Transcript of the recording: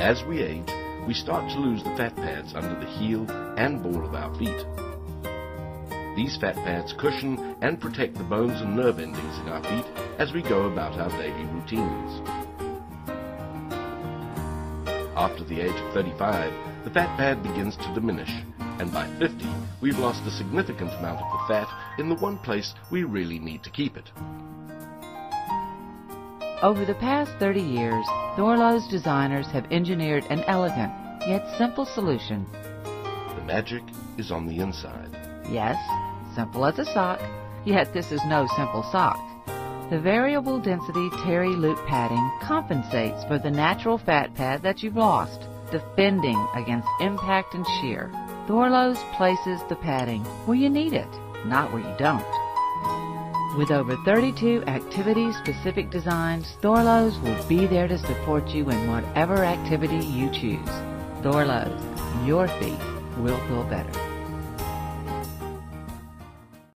As we age, we start to lose the fat pads under the heel and ball of our feet. These fat pads cushion and protect the bones and nerve endings in our feet as we go about our daily routines. After the age of 35, the fat pad begins to diminish, and by 50, we've lost a significant amount of the fat in the one place we really need to keep it. Over the past 30 years, Thorlo's designers have engineered an elegant, yet simple solution. The magic is on the inside. Yes, simple as a sock, yet this is no simple sock. The variable density terry loop padding compensates for the natural fat pad that you've lost, defending against impact and shear. Thorlo's places the padding where you need it, not where you don't. With over 32 activity-specific designs, Thorlo's will be there to support you in whatever activity you choose. Thorlo's, your feet will feel better.